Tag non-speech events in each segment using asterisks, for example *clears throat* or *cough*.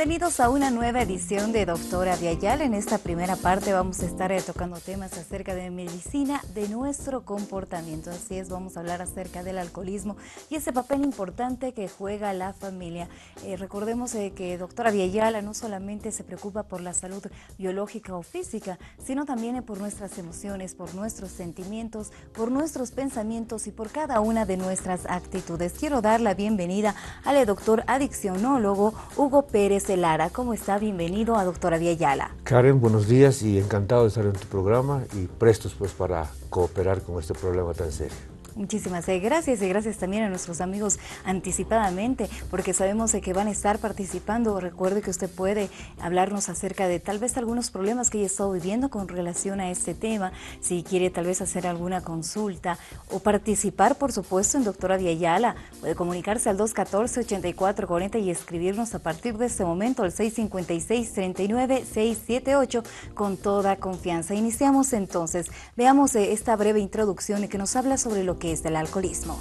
Bienvenidos a una nueva edición de Doctora Viayal. En esta primera parte vamos a estar eh, tocando temas acerca de medicina, de nuestro comportamiento. Así es, vamos a hablar acerca del alcoholismo y ese papel importante que juega la familia. Eh, recordemos eh, que Doctora Viayala no solamente se preocupa por la salud biológica o física, sino también por nuestras emociones, por nuestros sentimientos, por nuestros pensamientos y por cada una de nuestras actitudes. Quiero dar la bienvenida al doctor adiccionólogo Hugo Pérez Lara. ¿Cómo está? Bienvenido a Doctora Yala. Karen, buenos días y encantado de estar en tu programa y prestos pues para cooperar con este problema tan serio. Muchísimas eh, gracias y gracias también a nuestros amigos anticipadamente porque sabemos que van a estar participando. Recuerde que usted puede hablarnos acerca de tal vez algunos problemas que haya estado viviendo con relación a este tema, si quiere tal vez hacer alguna consulta o participar, por supuesto, en Doctora Viayala. Puede comunicarse al 214-8440 y escribirnos a partir de este momento al 656-39-678 con toda confianza. Iniciamos entonces. Veamos eh, esta breve introducción que nos habla sobre lo que es del alcoholismo.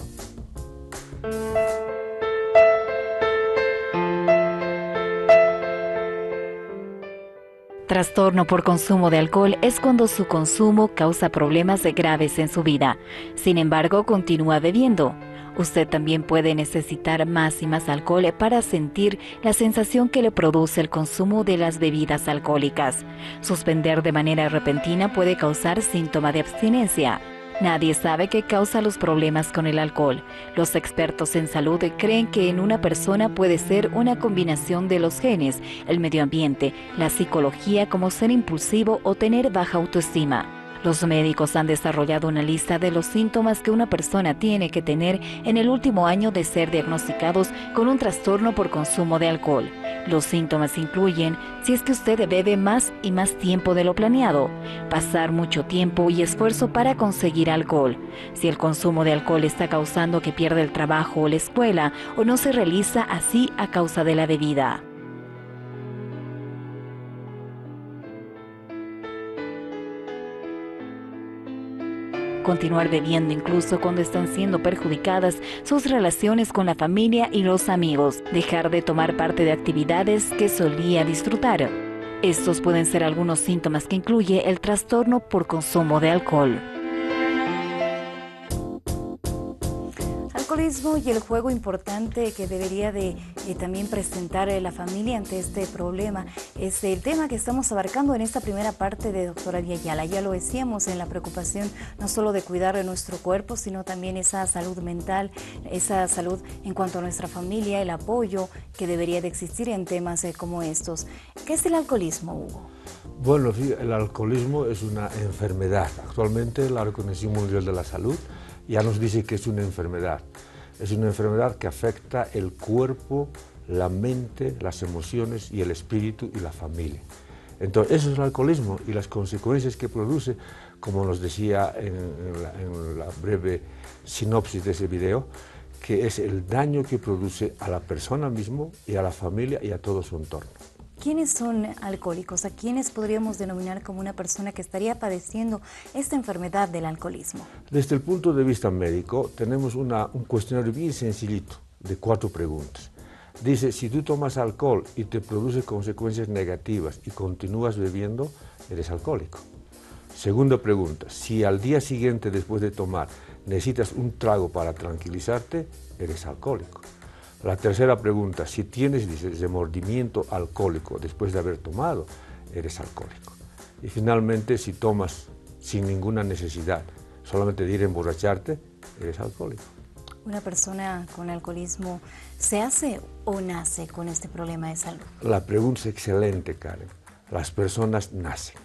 Trastorno por consumo de alcohol es cuando su consumo causa problemas graves en su vida. Sin embargo, continúa bebiendo. Usted también puede necesitar más y más alcohol para sentir la sensación que le produce el consumo de las bebidas alcohólicas. Suspender de manera repentina puede causar síntoma de abstinencia. Nadie sabe qué causa los problemas con el alcohol. Los expertos en salud creen que en una persona puede ser una combinación de los genes, el medio ambiente, la psicología como ser impulsivo o tener baja autoestima. Los médicos han desarrollado una lista de los síntomas que una persona tiene que tener en el último año de ser diagnosticados con un trastorno por consumo de alcohol. Los síntomas incluyen si es que usted bebe más y más tiempo de lo planeado, pasar mucho tiempo y esfuerzo para conseguir alcohol, si el consumo de alcohol está causando que pierda el trabajo o la escuela o no se realiza así a causa de la bebida. Continuar bebiendo incluso cuando están siendo perjudicadas sus relaciones con la familia y los amigos, dejar de tomar parte de actividades que solía disfrutar. Estos pueden ser algunos síntomas que incluye el trastorno por consumo de alcohol. Alcoholismo y el juego importante que debería de eh, también presentar eh, la familia ante este problema es el tema que estamos abarcando en esta primera parte de Doctora Viayala. Ya lo decíamos en la preocupación no solo de cuidar de nuestro cuerpo, sino también esa salud mental, esa salud en cuanto a nuestra familia, el apoyo que debería de existir en temas eh, como estos. ¿Qué es el alcoholismo, Hugo? Bueno, el alcoholismo es una enfermedad. Actualmente la Organización Mundial de la Salud ya nos dice que es una enfermedad. Es una enfermedad que afecta el cuerpo, la mente, las emociones y el espíritu y la familia. Entonces, eso es el alcoholismo y las consecuencias que produce, como nos decía en, la, breve sinopsis de ese video, que es el daño que produce a la persona mismo y a la familia y a todo su entorno. ¿Quiénes son alcohólicos? ¿A quiénes podríamos denominar como una persona que estaría padeciendo esta enfermedad del alcoholismo? Desde el punto de vista médico, tenemos un cuestionario bien sencillito de cuatro preguntas. Dice, si tú tomas alcohol y te produce consecuencias negativas y continúas bebiendo, eres alcohólico. Segunda pregunta, si al día siguiente después de tomar necesitas un trago para tranquilizarte, eres alcohólico. La tercera pregunta, si tienes remordimiento alcohólico después de haber tomado, eres alcohólico. Y finalmente, si tomas sin ninguna necesidad, solamente de ir a emborracharte, eres alcohólico. ¿Una persona con alcoholismo se hace o nace con este problema de salud? La pregunta es excelente, Karen. Las personas nacen.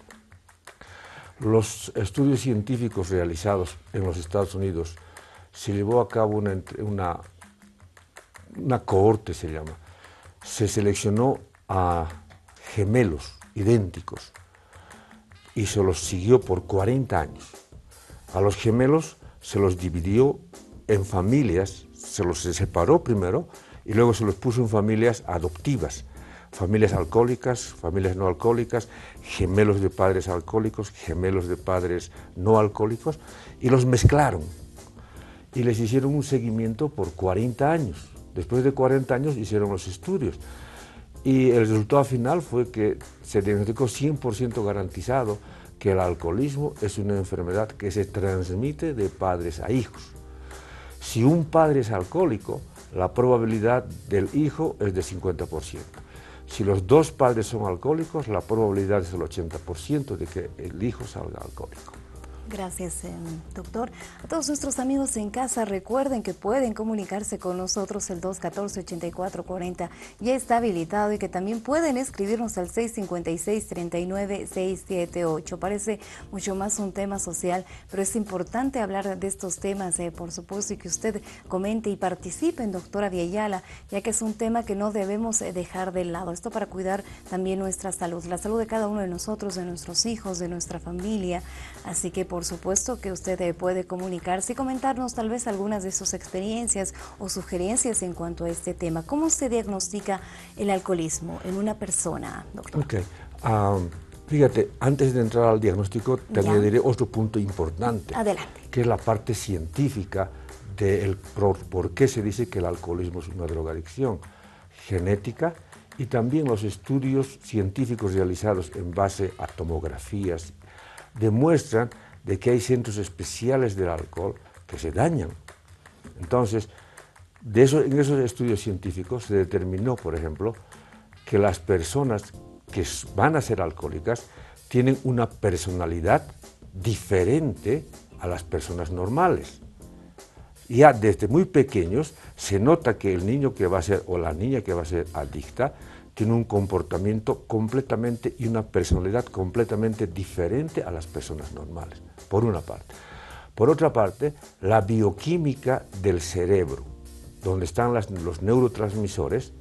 Los estudios científicos realizados en los Estados Unidos se llevó a cabo una, una una cohorte se llama, se seleccionó a gemelos idénticos y se los siguió por 40 años. A los gemelos se los dividió en familias, se los separó primero y luego se los puso en familias adoptivas, familias alcohólicas, familias no alcohólicas, gemelos de padres alcohólicos, gemelos de padres no alcohólicos, y los mezclaron y les hicieron un seguimiento por 40 años. Después de 40 años hicieron los estudios Y el resultado final fue que se diagnosticó 100% garantizado que el alcoholismo es una enfermedad que se transmite de padres a hijos. Si un padre es alcohólico, la probabilidad del hijo es de 50%. Si los dos padres son alcohólicos, la probabilidad es el 80% de que el hijo salga alcohólico. Gracias, em, doctor. A todos nuestros amigos en casa, recuerden que pueden comunicarse con nosotros el 214-8440. Ya está habilitado y que también pueden escribirnos al 656-39-678. Parece mucho más un tema social, pero es importante hablar de estos temas, eh, por supuesto, y que usted comente y participe en doctora Viayala, ya que es un tema que no debemos eh, dejar de lado. Esto para cuidar también nuestra salud, la salud de cada uno de nosotros, de nuestros hijos, de nuestra familia. Así que, por supuesto que usted puede comunicarse y comentarnos tal vez algunas de sus experiencias o sugerencias en cuanto a este tema. ¿Cómo se diagnostica el alcoholismo en una persona, doctor? Ok. fíjate, antes de entrar al diagnóstico, te añadiré otro punto importante. Adelante. Que es la parte científica de por, qué se dice que el alcoholismo es una drogadicción. Genética y también los estudios científicos realizados en base a tomografías demuestran de que hay centros especiales del alcohol que se dañan. Entonces, de eso, en esos estudios científicos se determinó, por ejemplo, que las personas que van a ser alcohólicas tienen una personalidad diferente a las personas normales. Ya desde muy pequeños se nota que el niño que va a ser o la niña que va a ser adicta tiene un comportamiento completamente y una personalidad completamente diferente a las personas normales, por una parte. Por otra parte, la bioquímica del cerebro, donde están los neurotransmisores,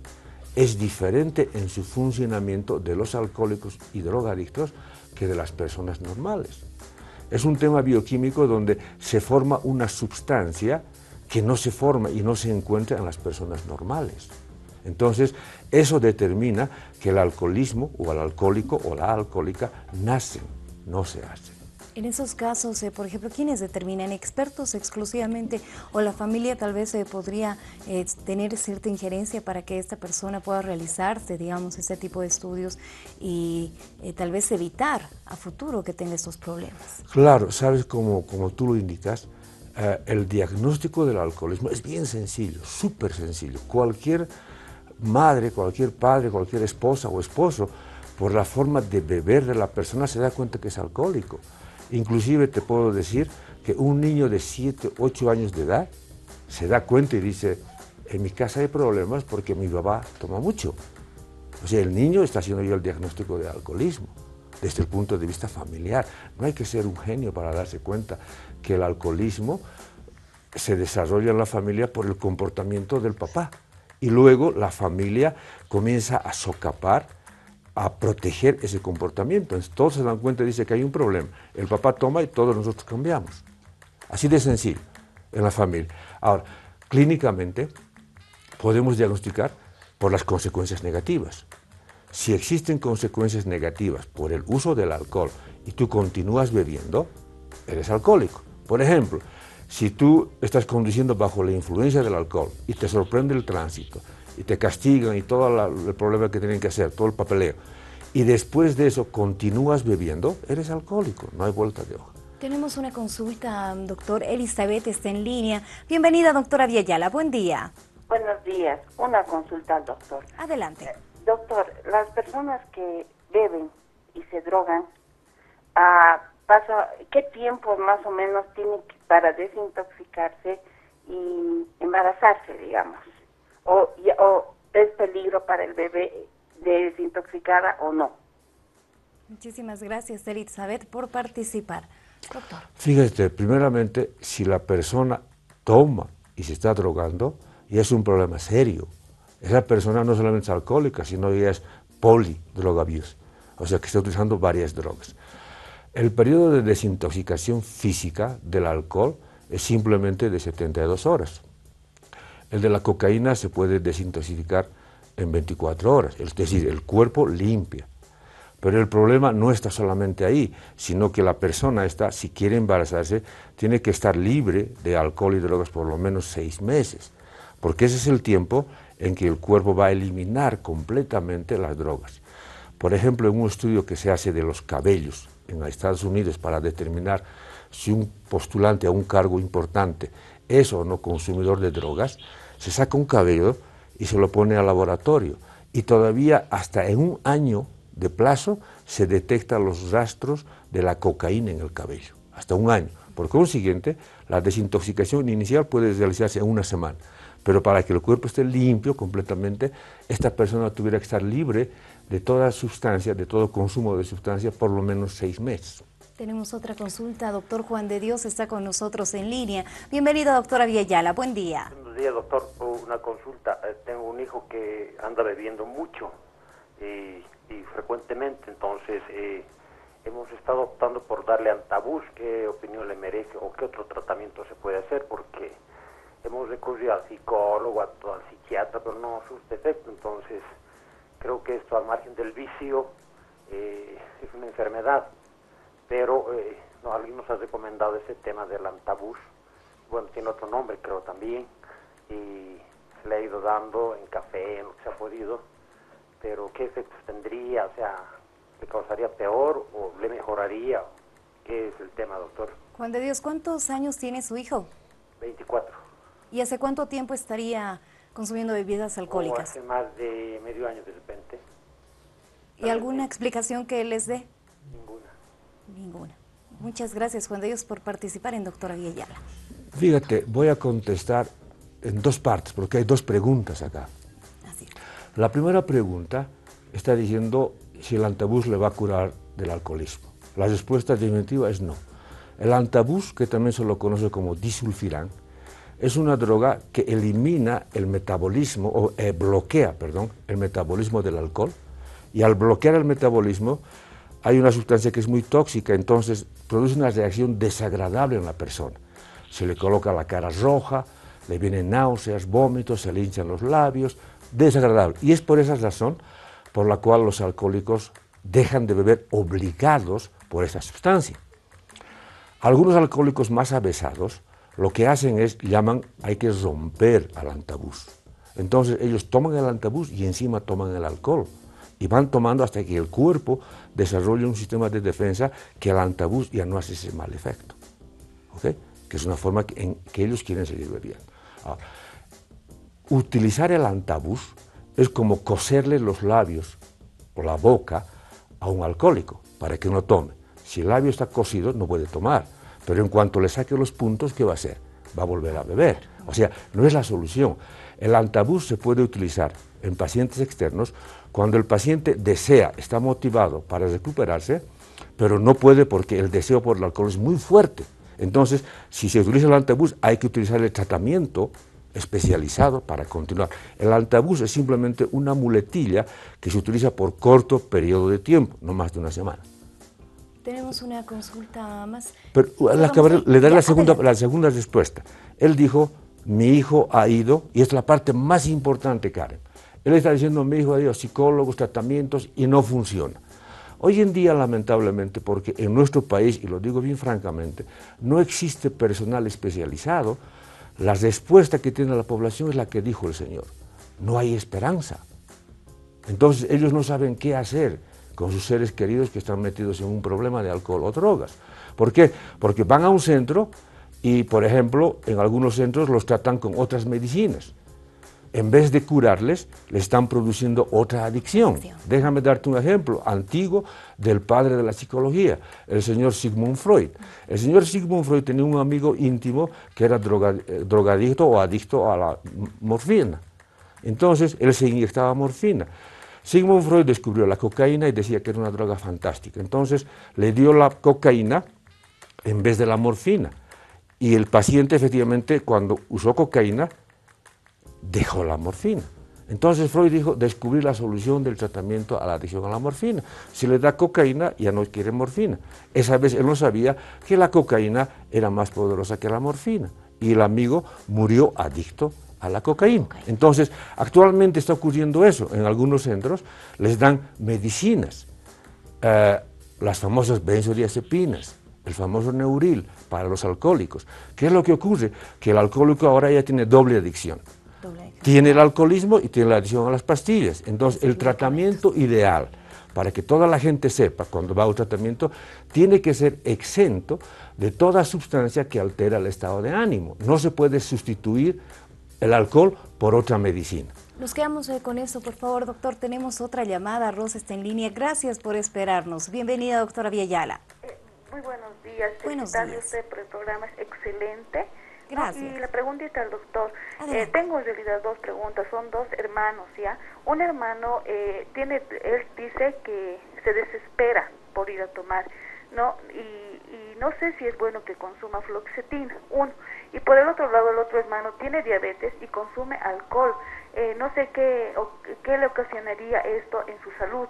es diferente en su funcionamiento de los alcohólicos y drogadictos que de las personas normales. Es un tema bioquímico donde se forma una sustancia que no se forma y no se encuentra en las personas normales. Entonces, eso determina que el alcoholismo o el alcohólico o la alcohólica nacen, no se hacen. En esos casos, eh, por ejemplo, ¿quiénes determinan? ¿Expertos exclusivamente o la familia tal vez eh, podría eh, tener cierta injerencia para que esta persona pueda realizarse, digamos, ese tipo de estudios y tal vez evitar a futuro que tenga estos problemas? Claro, sabes, como, como tú lo indicas, el diagnóstico del alcoholismo es bien sencillo, súper sencillo. Cualquier madre, cualquier padre, cualquier esposa o esposo, por la forma de beber de la persona se da cuenta que es alcohólico. Inclusive te puedo decir que un niño de 7, 8 años de edad se da cuenta y dice, en mi casa hay problemas porque mi papá toma mucho. O sea, el niño está haciendo ya el diagnóstico de alcoholismo desde el punto de vista familiar. No hay que ser un genio para darse cuenta que el alcoholismo se desarrolla en la familia por el comportamiento del papá y luego la familia comienza a socapar, a proteger ese comportamiento. Entonces todos se dan cuenta y dicen que hay un problema. El papá toma y todos nosotros cambiamos. Así de sencillo en la familia. Ahora, clínicamente podemos diagnosticar por las consecuencias negativas. Si existen consecuencias negativas por el uso del alcohol y tú continúas bebiendo, eres alcohólico. Por ejemplo, si tú estás conduciendo bajo la influencia del alcohol y te sorprende el tránsito y te castigan y todo el problema que tienen que hacer, todo el papeleo, y después de eso continúas bebiendo, eres alcohólico, no hay vuelta de hoja. Tenemos una consulta, doctor Elizabeth está en línea. Bienvenida, doctora Villayala, buen día. Buenos días, una consulta al doctor. Adelante. Eh, doctor, las personas que beben y se drogan, ah, pasa, ¿qué tiempo más o menos tiene para desintoxicarse y embarazarse, digamos? O, o es peligro para el bebé desintoxicada o no? Muchísimas gracias, Elizabeth, por participar. Doctor. Fíjate, primeramente, si la persona toma y se está drogando, y es un problema serio. Esa persona no solamente es alcohólica, sino ya es polidrogabuse, o sea que está utilizando varias drogas. El periodo de desintoxicación física del alcohol es simplemente de 72 horas. El de la cocaína se puede desintoxicar en 24 horas, es decir, el cuerpo limpia. Pero el problema no está solamente ahí, sino que la persona está, si quiere embarazarse, tiene que estar libre de alcohol y drogas por lo menos seis meses, porque ese es el tiempo en que el cuerpo va a eliminar completamente las drogas. Por ejemplo, en un estudio que se hace de los cabellos en Estados Unidos para determinar si un postulante a un cargo importante es o no consumidor de drogas, se saca un cabello y se lo pone al laboratorio. Y todavía hasta en un año de plazo se detectan los rastros de la cocaína en el cabello, hasta un año. Por consiguiente, la desintoxicación inicial puede realizarse en una semana, pero para que el cuerpo esté limpio completamente, esta persona tuviera que estar libre de toda sustancia, de todo consumo de sustancia, por lo menos seis meses. Tenemos otra consulta. Doctor Juan de Dios está con nosotros en línea. Bienvenido, doctora Villayala. Buen día. Buenos días, doctor. Una consulta. Eh, tengo un hijo que anda bebiendo mucho y, frecuentemente, entonces eh, hemos estado optando por darle antabús. ¿Qué opinión le merece o qué otro tratamiento se puede hacer? Porque hemos recurrido al psicólogo, al psiquiatra, pero no surte efecto. Entonces, creo que esto al margen del vicio eh, es una enfermedad pero eh, alguien nos ha recomendado ese tema del antabús, bueno, tiene otro nombre creo también, y se le ha ido dando en café, en lo que se ha podido, pero ¿qué efectos tendría? O sea, ¿le causaría peor o le mejoraría? ¿Qué es el tema, doctor? Juan de Dios, ¿cuántos años tiene su hijo? 24. ¿Y hace cuánto tiempo estaría consumiendo bebidas alcohólicas? hace más de medio año de repente. ¿Y alguna explicación que les dé? Ninguna. Muchas gracias, Juan de Dios, por participar en Doctora Villayala. Fíjate, voy a contestar en dos partes, porque hay dos preguntas acá. Así. La primera pregunta está diciendo si el antabús le va a curar del alcoholismo. La respuesta definitiva es no. El antabús, que también se lo conoce como disulfirán, es una droga que elimina el metabolismo, o eh, bloquea, perdón, el metabolismo del alcohol, y al bloquear el metabolismo hay una sustancia que es muy tóxica, entonces produce una reacción desagradable en la persona. Se le coloca la cara roja, le vienen náuseas, vómitos, se le hinchan los labios, desagradable. Y es por esa razón por la cual los alcohólicos dejan de beber obligados por esa sustancia. Algunos alcohólicos más avesados lo que hacen es, llaman, hay que romper al antabús. Entonces ellos toman el antabús y encima toman el alcohol y van tomando hasta que el cuerpo desarrolle un sistema de defensa que el antabús ya no hace ese mal efecto. ¿Ok? Que es una forma en que ellos quieren seguir bebiendo. utilizar el antabús es como coserle los labios o la boca a un alcohólico para que no tome. Si el labio está cosido, no puede tomar. Pero en cuanto le saque los puntos, ¿qué va a hacer? Va a volver a beber. O sea, no es la solución. El antabús se puede utilizar en pacientes externos cuando el paciente desea, está motivado para recuperarse, pero no puede porque el deseo por el alcohol es muy fuerte. Entonces, si se utiliza el antabús, hay que utilizar el tratamiento especializado para continuar. El antabús es simplemente una muletilla que se utiliza por corto periodo de tiempo, no más de una semana. Tenemos una consulta más. Pero le daré la segunda, la segunda respuesta. Él dijo, mi hijo ha ido, y es la parte más importante, Karen. Él está diciendo, mi hijo ha ido a psicólogos, tratamientos, y no funciona. Hoy en día, lamentablemente, porque en nuestro país, y lo digo bien francamente, no existe personal especializado, la respuesta que tiene la población es la que dijo el Señor. No hay esperanza. Entonces ellos no saben qué hacer con sus seres queridos que están metidos en un problema de alcohol o drogas. ¿Por qué? Porque van a un centro y, por ejemplo, en algunos centros los tratan con otras medicinas. En vez de curarles, le están produciendo otra adicción. Déjame darte un ejemplo antiguo del padre de la psicología, el señor Sigmund Freud. El señor Sigmund Freud tenía un amigo íntimo que era eh, drogadicto o adicto a la morfina. Entonces, él se inyectaba morfina. Sigmund Freud descubrió la cocaína y decía que era una droga fantástica. Entonces, le dio la cocaína en vez de la morfina. Y el paciente efectivamente cuando usó cocaína dejó la morfina. Entonces Freud dijo, descubrir la solución del tratamiento a la adicción a la morfina. Si le da cocaína, ya no quiere morfina. Esa vez él no sabía que la cocaína era más poderosa que la morfina. Y el amigo murió adicto a la cocaína. Entonces, actualmente está ocurriendo eso. En algunos centros les dan medicinas, eh, las famosas benzodiazepinas, el famoso neuril para los alcohólicos. ¿Qué es lo que ocurre? Que el alcohólico ahora ya tiene doble adicción. Tiene el alcoholismo y tiene la adicción a las pastillas. Entonces, el tratamiento ideal para que toda la gente sepa cuando va a un tratamiento, tiene que ser exento de toda sustancia que altera el estado de ánimo. No se puede sustituir el alcohol por otra medicina. Nos quedamos con eso, por favor, doctor. Tenemos otra llamada. Rosa está en línea. Gracias por esperarnos. Bienvenida, doctora Villayala. Eh, muy buenos días. Buenos días. usted por el programa, es excelente. Gracias. Y la pregunta al doctor. Eh, tengo en realidad dos preguntas. Son dos hermanos, ¿ya? Un hermano eh, tiene, él dice que se desespera por ir a tomar, ¿no? Y, no sé si es bueno que consuma fluoxetina, uno. Y por el otro lado, el otro hermano tiene diabetes y consume alcohol. Eh, no sé qué, qué le ocasionaría esto en su salud.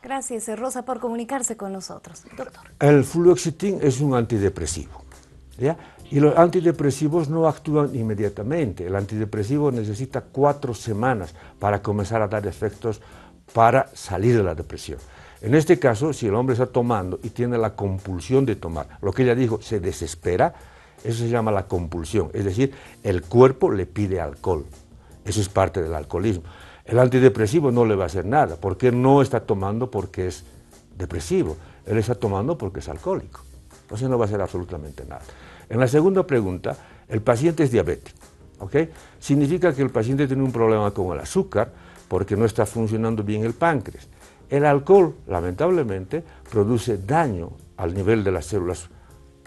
Gracias, Rosa, por comunicarse con nosotros. Doctor. El fluoxetín es un antidepresivo. ¿ya? Y los antidepresivos no actúan inmediatamente. El antidepresivo necesita cuatro semanas para comenzar a dar efectos para salir de la depresión. En este caso, si el hombre está tomando y tiene la compulsión de tomar, lo que ella dijo, se desespera, eso se llama la compulsión, es decir, el cuerpo le pide alcohol. Eso es parte del alcoholismo. El antidepresivo no le va a hacer nada, porque no está tomando porque es depresivo, él está tomando porque es alcohólico. Entonces no va a hacer absolutamente nada. En la segunda pregunta, el paciente es diabético. Significa que el paciente tiene un problema con el azúcar porque no está funcionando bien el páncreas. El alcohol, lamentablemente, produce daño al nivel de las células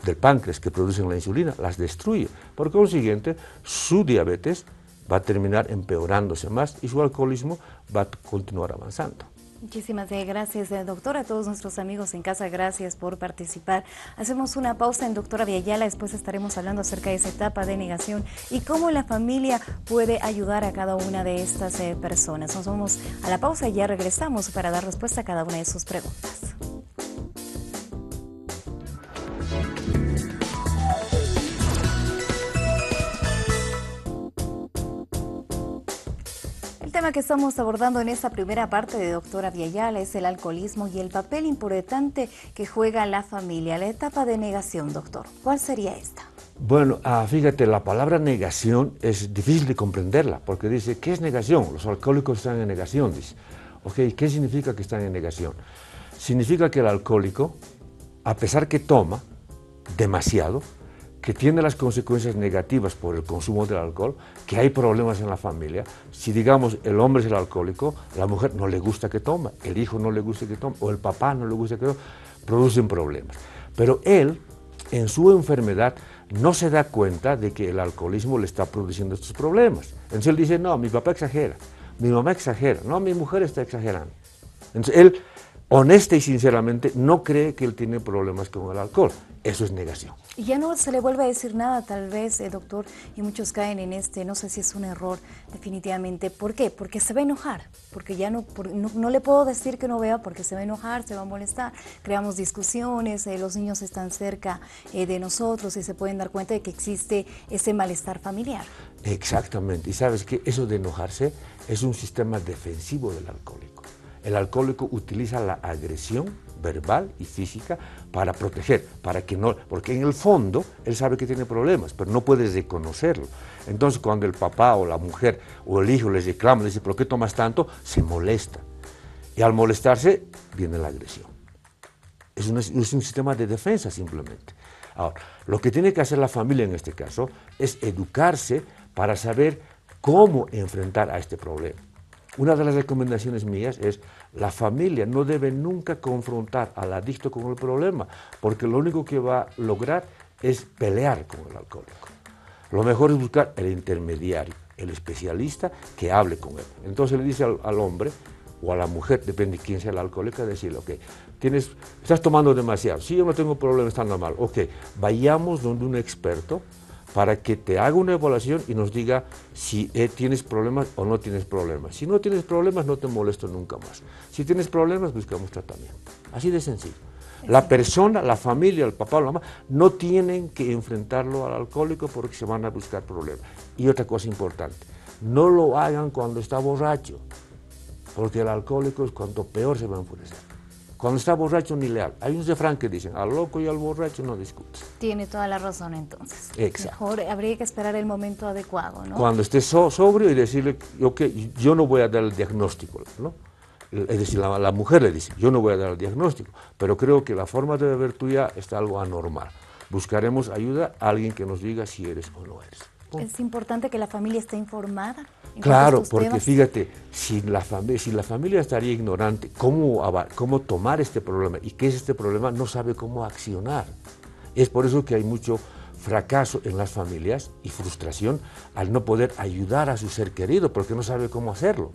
del páncreas que producen la insulina, las destruye. Por consiguiente, su diabetes va a terminar empeorándose más y su alcoholismo va a continuar avanzando. Muchísimas gracias, eh, doctora. A todos nuestros amigos en casa, gracias por participar. Hacemos una pausa en Doctora Villayala, después estaremos hablando acerca de esa etapa de negación y cómo la familia puede ayudar a cada una de estas eh, personas. Nos vamos a la pausa y ya regresamos para dar respuesta a cada una de sus preguntas. Tema que estamos abordando en esta primera parte de Doctora Viayala es el alcoholismo y el papel importante que juega la familia, la etapa de negación, doctor. ¿Cuál sería esta? Bueno, ah, fíjate, la palabra negación es difícil de comprenderla, porque dice, ¿qué es negación? Los alcohólicos están en negación, dice. Ok, ¿qué significa que están en negación? Significa que el alcohólico, a pesar que toma demasiado, que tiene las consecuencias negativas por el consumo del alcohol, que hay problemas en la familia. Si digamos el hombre es el alcohólico, la mujer no le gusta que toma, el hijo no le gusta que tome, o el papá no le gusta que tome, producen problemas. Pero él, en su enfermedad, no se da cuenta de que el alcoholismo le está produciendo estos problemas. Entonces él dice, no, mi papá exagera, mi mamá exagera, no, mi mujer está exagerando. Entonces él, honesta y sinceramente, no cree que él tiene problemas con el alcohol. Eso es negación. Y ya no se le vuelve a decir nada, tal vez, eh, doctor, y muchos caen en este, no sé si es un error, definitivamente. ¿Por qué? Porque se va a enojar, porque ya no, no, le puedo decir que no vea porque se va a enojar, se va a molestar. Creamos discusiones, eh, los niños están cerca eh, de nosotros y se pueden dar cuenta de que existe ese malestar familiar. Exactamente, y sabes que eso de enojarse es un sistema defensivo del alcohólico. El alcohólico utiliza la agresión verbal y física para proteger, para que no, porque en el fondo él sabe que tiene problemas, pero no puede reconocerlo. Entonces cuando el papá o la mujer o el hijo les reclama, les dice, ¿por qué tomas tanto? Se molesta. Y al molestarse viene la agresión. Es es un sistema de defensa simplemente. Ahora, lo que tiene que hacer la familia en este caso es educarse para saber cómo enfrentar a este problema. Una de las recomendaciones mías es la familia no debe nunca confrontar al adicto con el problema, porque lo único que va a lograr es pelear con el alcohólico. Lo mejor es buscar el intermediario, el especialista que hable con él. Entonces le dice al, hombre o a la mujer, depende de quién sea el alcohólico, decirle, ok, tienes, estás tomando demasiado, sí, yo no tengo problema, está normal, ok, vayamos donde un experto para que te haga una evaluación y nos diga si eh, tienes problemas o no tienes problemas. Si no tienes problemas, no te molesto nunca más. Si tienes problemas, buscamos tratamiento. Así de sencillo. La persona, la familia, el papá o la mamá, no tienen que enfrentarlo al alcohólico porque se van a buscar problemas. Y otra cosa importante, no lo hagan cuando está borracho, porque el alcohólico es cuanto peor se va a enfurecer. Cuando está borracho ni le habla. Hay un refrán que dicen, al loco y al borracho no discutes. Tiene toda la razón entonces. Exacto. Mejor habría que esperar el momento adecuado, ¿no? Cuando esté sobrio y decirle, ok, yo no voy a dar el diagnóstico, ¿no? Es decir, la, la, mujer le dice, yo no voy a dar el diagnóstico, pero creo que la forma de beber tuya está algo anormal. Buscaremos ayuda a alguien que nos diga si eres o no eres. Es importante que la familia esté informada. Claro, porque temas. fíjate, si la, si la familia estaría ignorante cómo, cómo tomar este problema y qué es este problema, no sabe cómo accionar. Es por eso que hay mucho fracaso en las familias y frustración al no poder ayudar a su ser querido porque no sabe cómo hacerlo.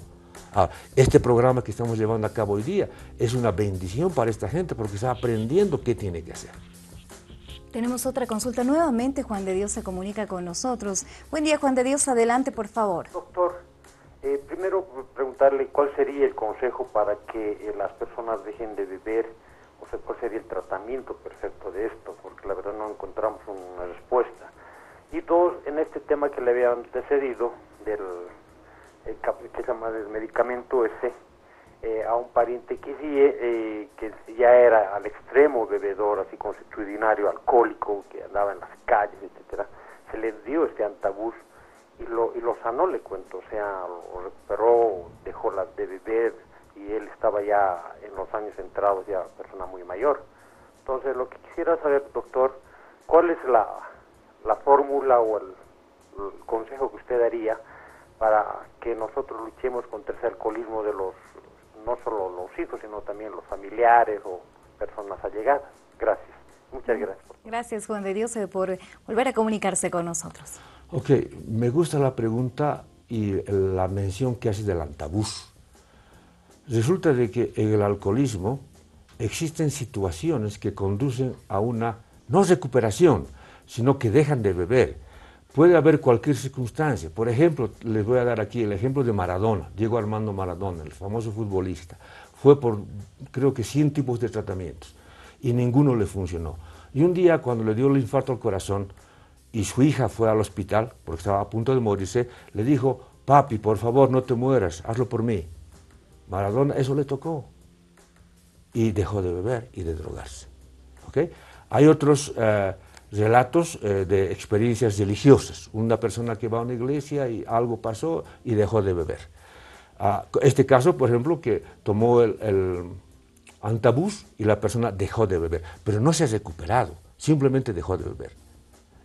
Ah, este programa que estamos llevando a cabo hoy día es una bendición para esta gente porque está aprendiendo qué tiene que hacer. Tenemos otra consulta. Nuevamente Juan de Dios se comunica con nosotros. Buen día Juan de Dios, adelante por favor. Doctor, eh, primero preguntarle cuál sería el consejo para que eh, las personas dejen de beber, o sea, cuál sería el tratamiento perfecto de esto, porque la verdad no encontramos una respuesta. Y dos, en este tema que le había antecedido, del el, que se llama el medicamento ese, eh, a un pariente que sí, eh, que ya era al extremo bebedor, así constitucionario, alcohólico, que andaba en las calles, etcétera, se le dio este antabús y lo, y lo sanó, le cuento, o sea, lo recuperó, dejó la de beber y él estaba ya en los años entrados, ya persona muy mayor. Entonces, lo que quisiera saber, doctor, ¿cuál es la, la fórmula o el, el consejo que usted daría para que nosotros luchemos contra ese alcoholismo de los no solo los hijos, sino también los familiares o personas allegadas. Gracias. Muchas gracias. Gracias, Juan de Dios, eh, por volver a comunicarse con nosotros. Ok, me gusta la pregunta y la mención que hace del antabús. Resulta de que en el alcoholismo existen situaciones que conducen a una no recuperación, sino que dejan de beber. Puede haber cualquier circunstancia. Por ejemplo, les voy a dar aquí el ejemplo de Maradona, Diego Armando Maradona, el famoso futbolista. Fue por, creo que 100 tipos de tratamientos y ninguno le funcionó. Y un día, cuando le dio el infarto al corazón y su hija fue al hospital, porque estaba a punto de morirse, le dijo, papi, por favor, no te mueras, hazlo por mí. Maradona, eso le tocó. Y dejó de beber y de drogarse. ¿Okay? Hay otros... Eh, relatos eh, de experiencias religiosas. Una persona que va a una iglesia y algo pasó y dejó de beber. Ah, este caso, por ejemplo, que tomó el, el, antabús y la persona dejó de beber, pero no se ha recuperado, simplemente dejó de beber.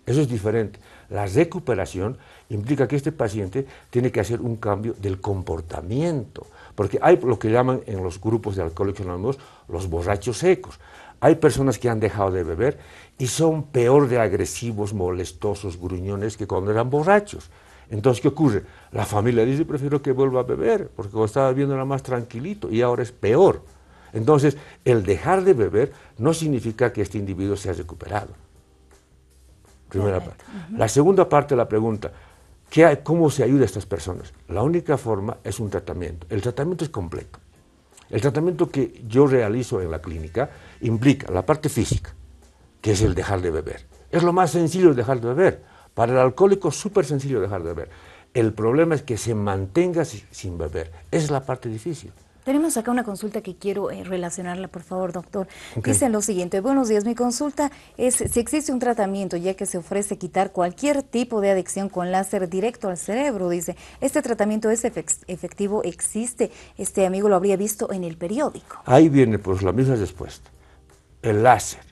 Eso es diferente. La recuperación implica que este paciente tiene que hacer un cambio del comportamiento, porque hay lo que llaman en los grupos de alcohólicos anónimos los borrachos secos. Hay personas que han dejado de beber y son peor de agresivos, molestosos, gruñones que cuando eran borrachos. Entonces, ¿qué ocurre? La familia dice, prefiero que vuelva a beber, porque cuando estaba bebiendo era más tranquilito y ahora es peor. Entonces, el dejar de beber no significa que este individuo se ha recuperado. Primera parte. La segunda parte de la pregunta, ¿qué ¿cómo se ayuda a estas personas? La única forma es un tratamiento. El tratamiento es completo. El tratamiento que yo realizo en la clínica implica la parte física, que es el dejar de beber. Es lo más sencillo dejar de beber. Para el alcohólico es súper sencillo dejar de beber. El problema es que se mantenga sin beber. Esa es la parte difícil. Tenemos acá una consulta que quiero eh, relacionarla, por favor, doctor. Dicen lo siguiente, buenos días, mi consulta es si existe un tratamiento ya que se ofrece quitar cualquier tipo de adicción con láser directo al cerebro, dice, ¿este tratamiento es efectivo? ¿Existe? Este amigo lo habría visto en el periódico. Ahí viene pues la misma respuesta. El láser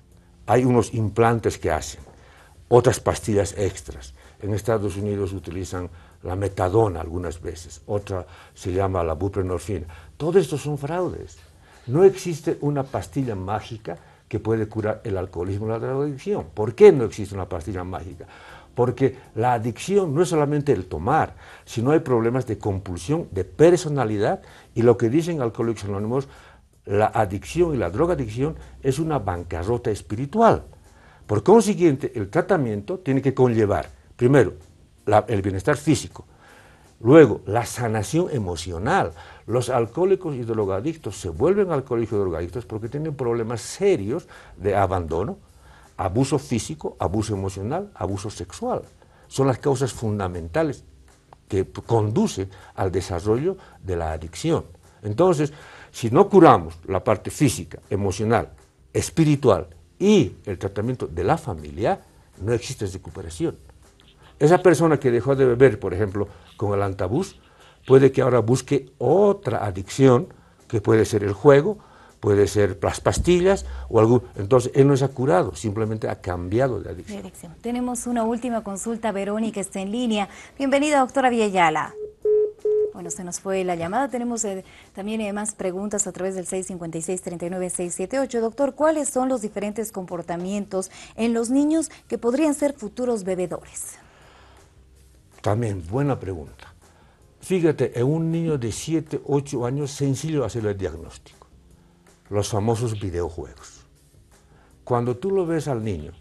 hay unos implantes que hacen, otras pastillas extras. En Estados Unidos utilizan la metadona algunas veces, otra se llama la buprenorfina. Todo esto son fraudes. No existe una pastilla mágica que puede curar el alcoholismo o la drogadicción. ¿Por qué no existe una pastilla mágica? Porque la adicción no es solamente el tomar, sino hay problemas de compulsión, de personalidad, y lo que dicen Alcohólicos Anónimos, la adicción y la drogadicción es una bancarrota espiritual. Por consiguiente, el tratamiento tiene que conllevar, primero, el bienestar físico, luego, la sanación emocional. Los alcohólicos y drogadictos se vuelven alcohólicos y drogadictos porque tienen problemas serios de abandono, abuso físico, abuso emocional, abuso sexual. Son las causas fundamentales que conducen al desarrollo de la adicción. Entonces, si no curamos la parte física, emocional, espiritual y el tratamiento de la familia, no existe recuperación. Esa persona que dejó de beber, por ejemplo, con el antabús, puede que ahora busque otra adicción, que puede ser el juego, puede ser las pastillas o algo. Entonces, él no se ha curado, simplemente ha cambiado de adicción. Tenemos una última consulta, Verónica está en línea. Bienvenida, doctora Villayala. Bueno, se nos fue la llamada. Tenemos eh, también eh, más preguntas a través del 656-39678. Doctor, ¿cuáles son los diferentes comportamientos en los niños que podrían ser futuros bebedores? También, buena pregunta. Fíjate, en un niño de 7, 8 años, sencillo hacer el diagnóstico. Los famosos videojuegos. Cuando tú lo ves al niño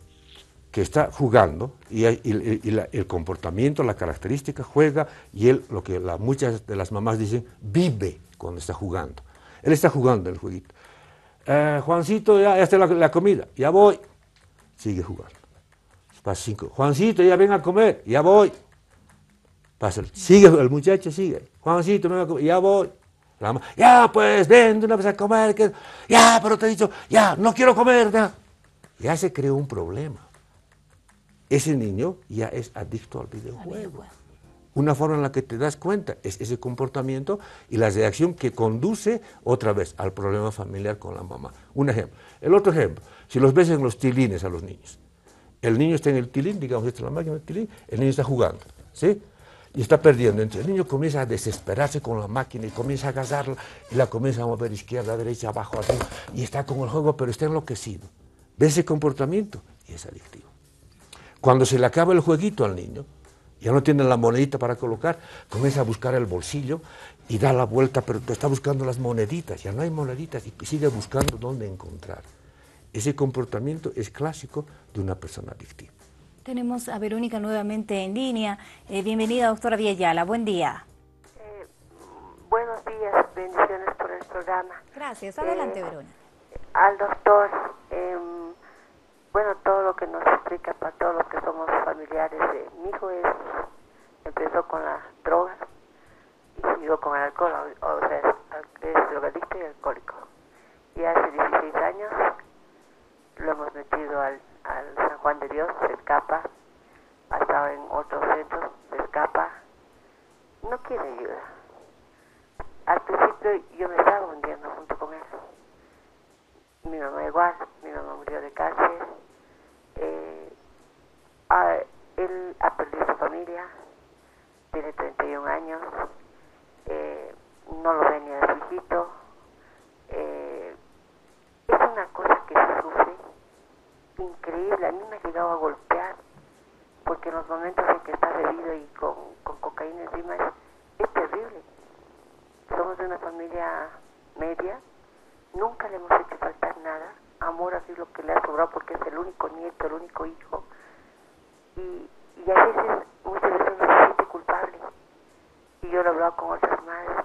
que está jugando y, el comportamiento, la característica juega y él, lo que muchas de las mamás dicen, vive cuando está jugando. Él está jugando el jueguito. Eh, Juancito, ya, está la, comida, ya voy. Sigue jugando. Pasa cinco. Juancito, ya ven a comer, ya voy. Pasa, sigue, el muchacho sigue. Juancito, a comer, ya voy. La ya pues, ven una vez a comer. Ya, pero te he dicho, ya, no quiero comer. Ya, ya se creó un problema ese niño ya es adicto al videojuego. Una forma en la que te das cuenta es ese comportamiento y la reacción que conduce otra vez al problema familiar con la mamá. Un ejemplo. El otro ejemplo, si los ves en los tilines a los niños. El niño está en el tilín, digamos, esta es la máquina del tilín, el niño está jugando, ¿sí? Y está perdiendo. Entonces el niño comienza a desesperarse con la máquina y comienza a agarrarla y la comienza a mover izquierda, derecha, abajo, arriba. Y está con el juego, pero está enloquecido. Ve ese comportamiento y es adictivo. Cuando se le acaba el jueguito al niño, ya no tiene la monedita para colocar, comienza a buscar el bolsillo y da la vuelta, pero está buscando las moneditas, ya no hay moneditas y sigue buscando dónde encontrar. Ese comportamiento es clásico de una persona adictiva. Tenemos a Verónica nuevamente en línea. Eh, bienvenida, doctora Villayala. Buen día. Eh, buenos días, bendiciones por el programa. Gracias. Adelante, eh, Verónica. Al doctor, em, bueno, todo lo que nos explica para todos los que somos familiares de mi hijo es, empezó con las drogas y siguió con el alcohol, o, sea, es drogadicto y alcohólico. Y hace 16 años lo hemos metido al, San Juan de Dios, se escapa, ha estado en otros centros, se escapa, no quiere ayuda. Al principio yo me estaba hundiendo junto con él. Mi mamá igual, mi mamá murió de cáncer eh, él ha perdido su familia, tiene 31 años, eh, no lo ve ni a su hijito. Eh, es una cosa que se sufre increíble. A mí me ha llegado a golpear, porque en los momentos en que está bebido y con, cocaína encima es, es terrible. Somos de una familia media, nunca le hemos hecho faltar nada amor así lo que le ha sobrado porque es el único nieto, el único hijo. Y, y a veces, muchas veces uno se siente culpable. Y yo lo hablaba con otras madres.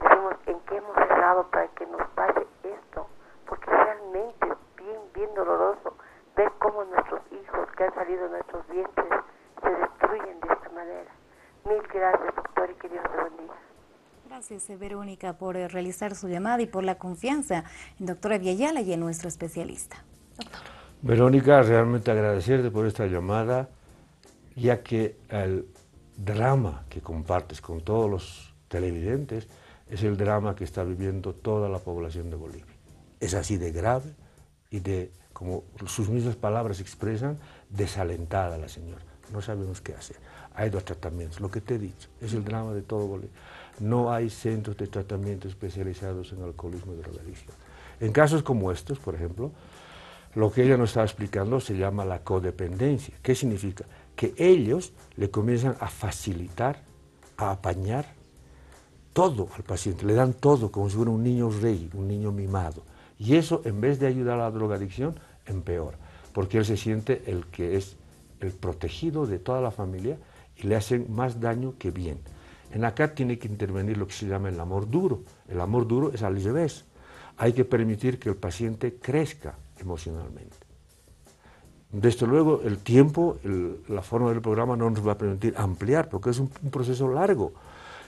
Decimos, ¿en qué hemos errado para que nos pase esto? Porque realmente es bien, bien doloroso ver cómo nuestros hijos que han salido de nuestros vientres se destruyen de esta manera. Mil gracias, doctor, y que Dios te bendiga. Gracias, eh, Verónica, por eh, realizar su llamada y por la confianza en doctora Villayala y en nuestro especialista. Verónica, realmente agradecerte por esta llamada, ya que el drama que compartes con todos los televidentes es el drama que está viviendo toda la población de Bolivia. Es así de grave y de, como sus mismas palabras expresan, desalentada la señora. No sabemos qué hacer. Hay dos tratamientos, lo que te he dicho, es el drama de todo Bolivia no hay centros de tratamiento especializados en alcoholismo y drogadicción. En casos como estos, por ejemplo, lo que ella nos está explicando se llama la codependencia. ¿Qué significa? Que ellos le comienzan a facilitar, a apañar todo al paciente, le dan todo como si fuera un niño rey, un niño mimado. Y eso, en vez de ayudar a la drogadicción, empeora, porque él se siente el que es el protegido de toda la familia y le hacen más daño que bien. En acá tiene que intervenir lo que se llama el amor duro. El amor duro es al revés. Hay que permitir que el paciente crezca emocionalmente. Desde luego, el tiempo, la forma del programa no nos va a permitir ampliar, porque es un, proceso largo.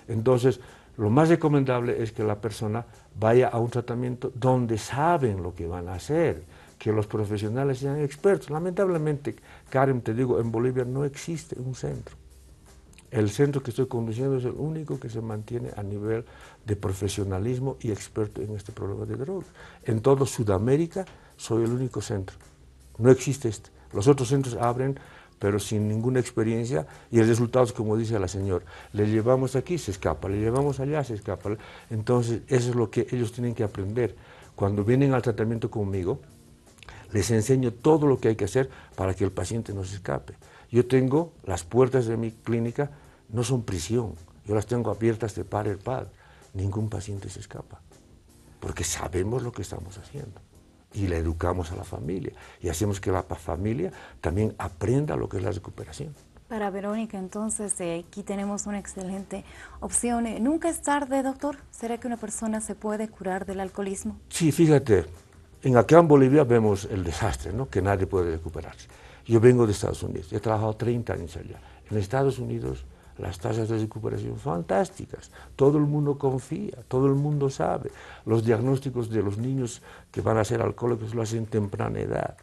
Entonces, lo más recomendable es que la persona vaya a un tratamiento donde saben lo que van a hacer, que los profesionales sean expertos. Lamentablemente, Karen, te digo, en Bolivia no existe un centro. El centro que estoy conduciendo es el único que se mantiene a nivel de profesionalismo y experto en este problema de drogas. En toda Sudamérica soy el único centro. No existe este. Los otros centros abren pero sin ninguna experiencia y el resultado es como dice la señora, le llevamos aquí, se escapa, le llevamos allá, se escapa. Entonces, eso es lo que ellos tienen que aprender. Cuando vienen al tratamiento conmigo, les enseño todo lo que hay que hacer para que el paciente no se escape. Yo tengo las puertas de mi clínica, no son prisión, yo las tengo abiertas de par en par. Ningún paciente se escapa, porque sabemos lo que estamos haciendo y le educamos a la familia y hacemos que la familia también aprenda lo que es la recuperación. Para Verónica, entonces, eh, aquí tenemos una excelente opción. Eh, ¿Nunca es tarde, doctor? ¿Será que una persona se puede curar del alcoholismo? Sí, fíjate, en acá en Bolivia vemos el desastre, ¿no? que nadie puede recuperarse. Yo vengo de Estados Unidos, he trabajado 30 años allá. En Estados Unidos las tasas de recuperación fantásticas, todo el mundo confía, todo el mundo sabe. Los diagnósticos de los niños que van a ser alcohólicos lo hacen en temprana edad.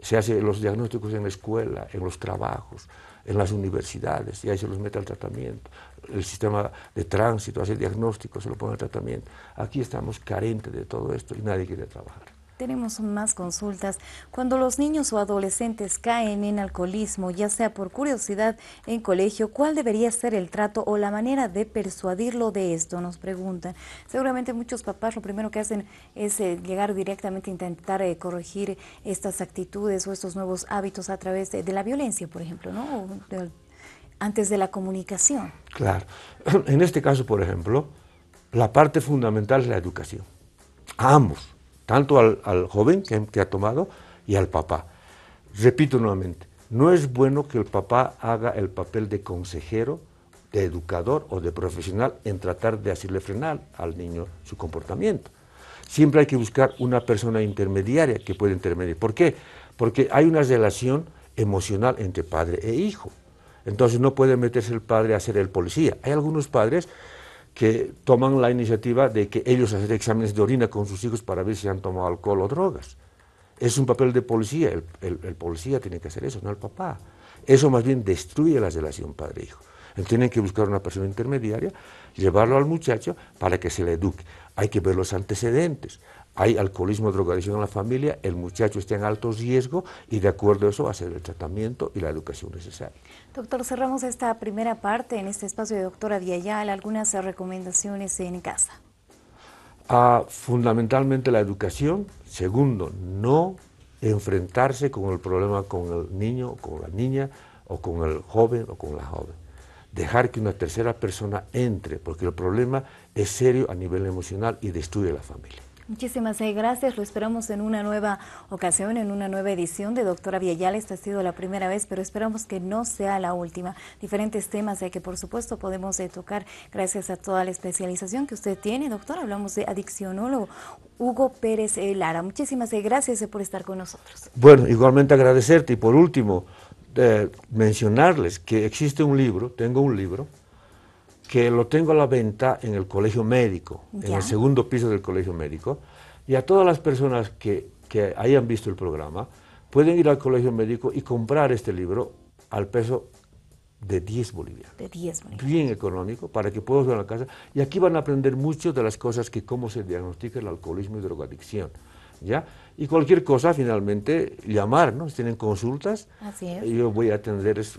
Se hacen los diagnósticos en la escuela, en los trabajos, en las universidades, y ahí se los mete al tratamiento. El sistema de tránsito hace diagnósticos, se lo pone al tratamiento. Aquí estamos carentes de todo esto y nadie quiere trabajar tenemos más consultas. Cuando los niños o adolescentes caen en alcoholismo, ya sea por curiosidad en colegio, ¿cuál debería ser el trato o la manera de persuadirlo de esto? Nos preguntan. Seguramente muchos papás lo primero que hacen es eh, llegar directamente a intentar eh, corregir estas actitudes o estos nuevos hábitos a través de, la violencia, por ejemplo, ¿no? antes de la comunicación. Claro. *clears throat* En este caso, por ejemplo, la parte fundamental es la educación. ambos tanto al, joven que, ha tomado y al papá. Repito nuevamente, no es bueno que el papá haga el papel de consejero, de educador o de profesional en tratar de hacerle frenar al niño su comportamiento. Siempre hay que buscar una persona intermediaria que pueda intermediar. ¿Por qué? Porque hay una relación emocional entre padre e hijo. Entonces no puede meterse el padre a ser el policía. Hay algunos padres que toman la iniciativa de que ellos hacen exámenes de orina con sus hijos para ver si han tomado alcohol o drogas. Es un papel de policía, el, policía tiene que hacer eso, no el papá. Eso más bien destruye la relación padre-hijo. Tienen que buscar una persona intermediaria, llevarlo al muchacho para que se le eduque. Hay que ver los antecedentes hay alcoholismo, drogadicción en la familia, el muchacho está en alto riesgo y de acuerdo a eso hacer el tratamiento y la educación necesaria. Doctor, cerramos esta primera parte en este espacio de doctora Viayal, algunas recomendaciones en casa. Ah, fundamentalmente la educación. Segundo, no enfrentarse con el problema con el niño, con la niña, o con el joven o con la joven. Dejar que una tercera persona entre, porque el problema es serio a nivel emocional y destruye la familia. Muchísimas eh, gracias, lo esperamos en una nueva ocasión, en una nueva edición de Doctora Villal. Esta ha sido la primera vez, pero esperamos que no sea la última. Diferentes temas que por supuesto podemos eh, tocar gracias a toda la especialización que usted tiene, doctor. Hablamos de adiccionólogo Hugo Pérez eh, Lara. Muchísimas gracias por estar con nosotros. Bueno, igualmente agradecerte y por último mencionarles que existe un libro, tengo un libro, que lo tengo a la venta en el colegio médico, en el segundo piso del colegio médico, y a todas las personas que, que, hayan visto el programa pueden ir al colegio médico y comprar este libro al peso de 10 bolivianos. De 10 bolivianos. Bien económico, para que puedan ir a la casa. Y aquí van a aprender mucho de las cosas que cómo se diagnostica el alcoholismo y drogadicción. ¿Ya? Y cualquier cosa, finalmente, llamar, ¿no? Si tienen consultas, Así es. yo voy a atenderles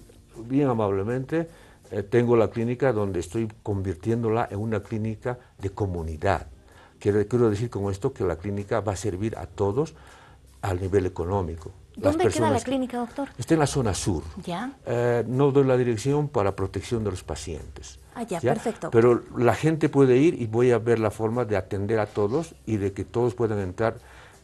bien amablemente eh, tengo la clínica donde estoy convirtiéndola en una clínica de comunidad. Quiero, quiero decir con esto que la clínica va a servir a todos al nivel económico. ¿Dónde queda la clínica, doctor? Está en la zona sur. ¿Ya? Eh, no doy la dirección para protección de los pacientes. Ah, ya, perfecto. Pero la gente puede ir y voy a ver la forma de atender a todos y de que todos puedan entrar